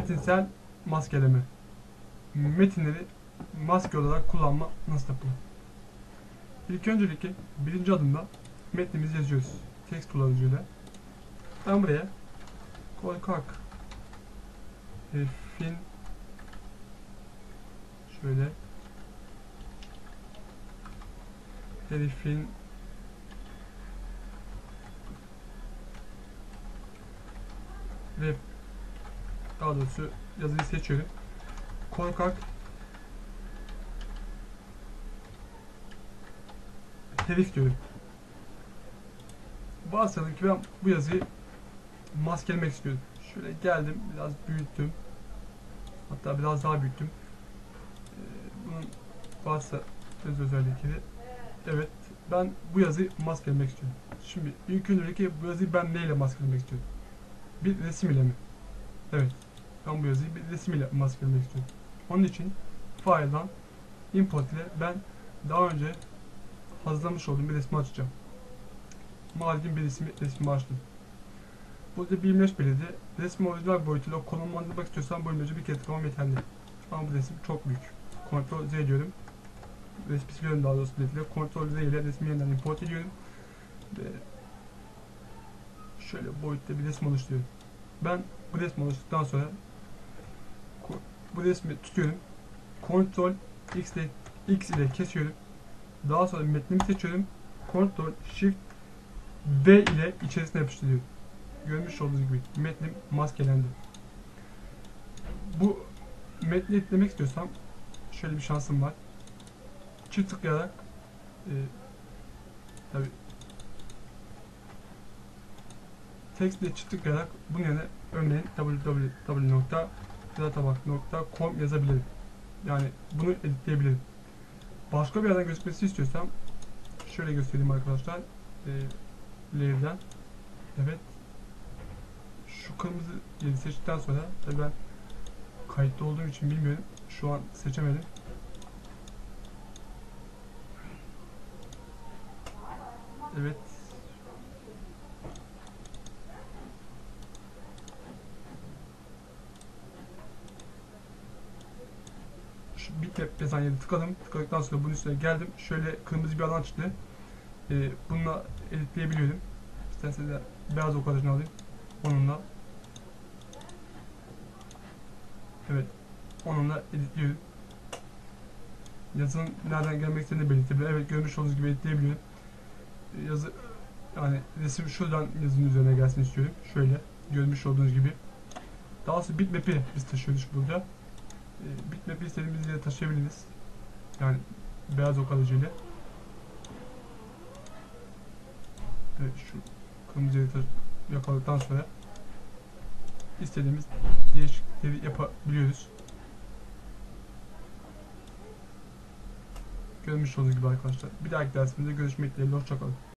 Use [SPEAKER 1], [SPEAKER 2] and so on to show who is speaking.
[SPEAKER 1] Metinsel maskeleme. Metinleri maske olarak kullanma nasıl yapılır? İlk öncelikle birinci adımda metnimizi yazıyoruz. Text kullanıcıyla. Ben buraya korkak herifin şöyle herifin ve daha doğrusu yazıyı seçiyorum. Korkak herif diyorum. Varsayalım ki ben bu yazıyı maskelemek istiyorum. Şöyle geldim, biraz büyüttüm. Hatta biraz daha büyüttüm. Ee, bunun varsa öz özellikleri. Evet, ben bu yazıyı maskelemek istiyorum. Şimdi ilk öncelikle bu yazıyı ben neyle maskelemek istiyorum? Bir resim ile mi? Evet. Ben bu yazıyı bir resim ile maskelemek istiyorum. Onun için file'dan import ile ben daha önce hazırlamış olduğum bir resmi açacağım. Malum bir resmi, resmi açtım. Burada bir imleç belirdi. Resmi orijinal boyutuyla konumlandırmak istiyorsan bu imleci bir kez tıklamam yeterli. Ama bu resim çok büyük. Ctrl Z diyorum. Resmi siliyorum daha doğrusu belirtiyle. Ctrl Z ile resmi yeniden import ediyorum. Ve şöyle boyutta bir resim oluşturuyorum. Ben bu resmi oluşturduktan sonra bu resmi tutuyorum. Ctrl X ile, X ile kesiyorum. Daha sonra metnimi seçiyorum. Ctrl Shift V ile içerisine yapıştırıyorum. Görmüş olduğunuz gibi metnim maskelendi. Bu metni eklemek istiyorsam şöyle bir şansım var. Çift tıklayarak e, tabi text ile çift tıklayarak bunun yerine örneğin www.databank.com yazabilirim. Yani bunu editleyebilirim. Başka bir yerden gözükmesi istiyorsam şöyle göstereyim arkadaşlar. E, layer'den evet şu kırmızı yeri seçtikten sonra tabii ben kayıtlı olduğum için bilmiyorum. Şu an seçemedim. Evet. Şu bitmap yazan yere tıkladım. Tıkladıktan sonra bunun üstüne geldim. Şöyle kırmızı bir alan çıktı. Ee, bununla editleyebiliyorum. İsterseniz de beyaz okarajını alayım. Onunla Evet. Onunla editliyorum. Yazının nereden gelmek istediğini belirtebiliyor. Evet görmüş olduğunuz gibi editleyebiliyorum. Yazı yani resim şuradan yazının üzerine gelsin istiyorum. Şöyle görmüş olduğunuz gibi. Daha sonra bitmap'i biz taşıyoruz burada. E, bitmap'i istediğimiz yere taşıyabiliriz. Yani beyaz okalajıyla. Evet şu kırmızı yeri yakaladıktan sonra istediğimiz değişiklikleri yapabiliyoruz. Görmüş olduğunuz gibi arkadaşlar. Bir dahaki dersimizde görüşmek dileğiyle. Hoşçakalın.